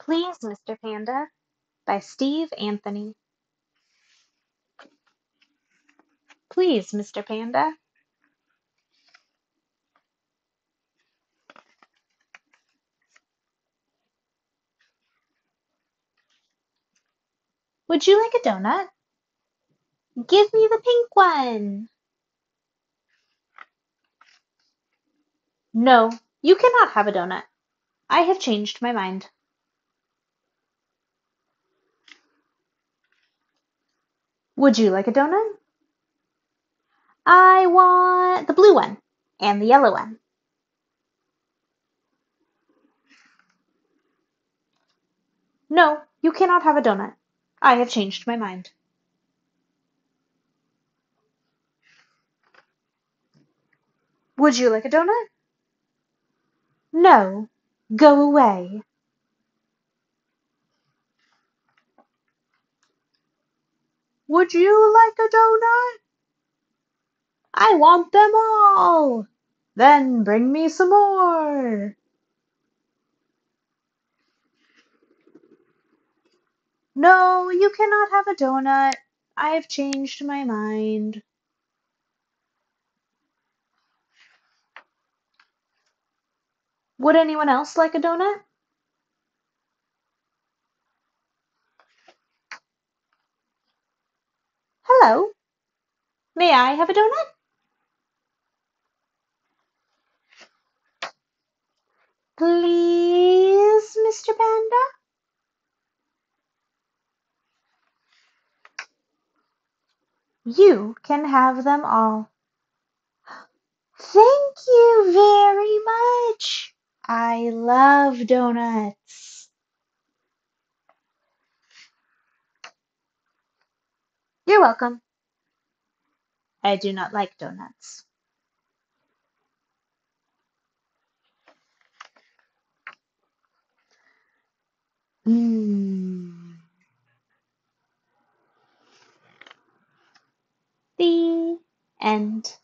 Please, Mr. Panda by Steve Antony. Please, Mr. Panda. Would you like a donut? Give me the pink one. No, you cannot have a donut. I have changed my mind. Would you like a donut? I want the blue one and the yellow one. No, you cannot have a donut. I have changed my mind. Would you like a donut? No, go away. Would you like a donut? I want them all. Then bring me some more. No, you cannot have a donut. I have changed my mind. Would anyone else like a donut? May I have a donut? Please, Mr. Panda? You can have them all. Thank you very much. I love donuts. You're welcome. I do not like donuts. Mm. The end.